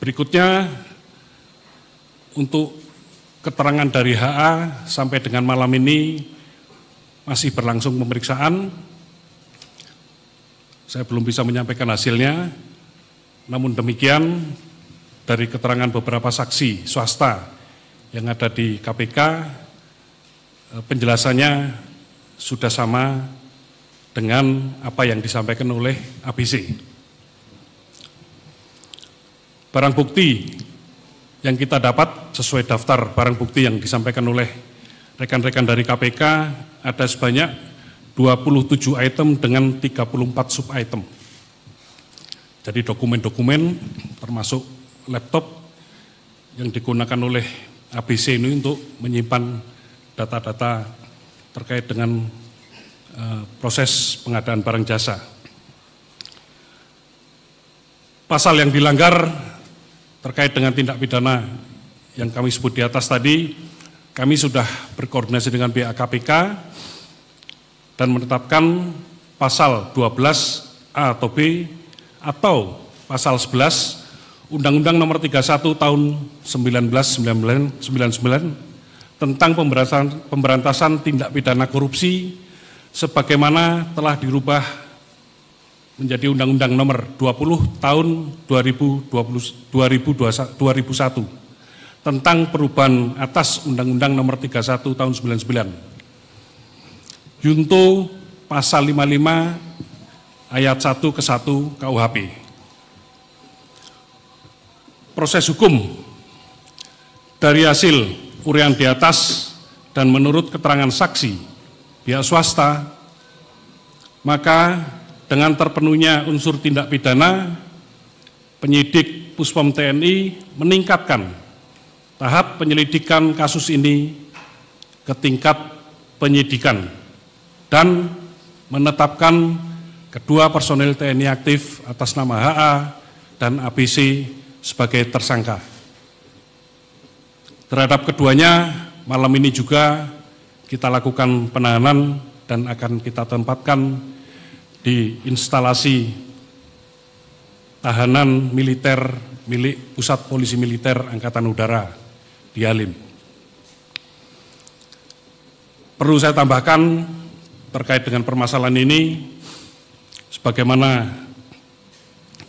Berikutnya untuk keterangan dari HA sampai dengan malam ini masih berlangsung pemeriksaan. Saya belum bisa menyampaikan hasilnya, namun demikian dari keterangan beberapa saksi swasta yang ada di KPK, eh, penjelasannya sudah sama dengan apa yang disampaikan oleh ABC. Barang bukti yang kita dapat sesuai daftar barang bukti yang disampaikan oleh rekan-rekan dari KPK ada sebanyak 27 item dengan 34 sub item. Jadi dokumen-dokumen termasuk laptop yang digunakan oleh ABC ini untuk menyimpan data-data terkait dengan uh, proses pengadaan barang jasa. Pasal yang dilanggar terkait dengan tindak pidana yang kami sebut di atas tadi, kami sudah berkoordinasi dengan pihak KPK dan menetapkan pasal 12A atau B atau pasal 11 Undang-Undang Nomor 31 Tahun 1999 tentang pemberantasan, pemberantasan tindak pidana korupsi sebagaimana telah dirubah menjadi Undang-Undang Nomor 20 Tahun 2020, 2001 tentang perubahan atas Undang-Undang Nomor 31 Tahun 99. Junto Pasal 55 ayat 1 ke 1 KUHP. Proses hukum dari hasil urian di atas dan menurut keterangan saksi pihak swasta, maka dengan terpenuhnya unsur tindak pidana, penyidik Puspom TNI meningkatkan tahap penyelidikan kasus ini ke tingkat penyidikan dan menetapkan kedua personil TNI aktif atas nama HA dan ABC sebagai tersangka. Terhadap keduanya, malam ini juga kita lakukan penahanan dan akan kita tempatkan di instalasi tahanan militer milik Pusat Polisi Militer Angkatan Udara di Halim. Perlu saya tambahkan terkait dengan permasalahan ini, sebagaimana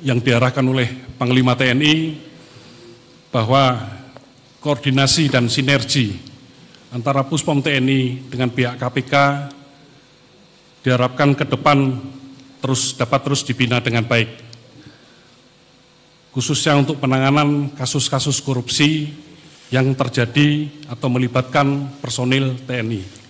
yang diarahkan oleh Panglima TNI, bahwa koordinasi dan sinergi antara Puspom TNI dengan pihak KPK diharapkan ke depan terus dapat terus dibina dengan baik. Khususnya untuk penanganan kasus-kasus korupsi yang terjadi atau melibatkan personil TNI.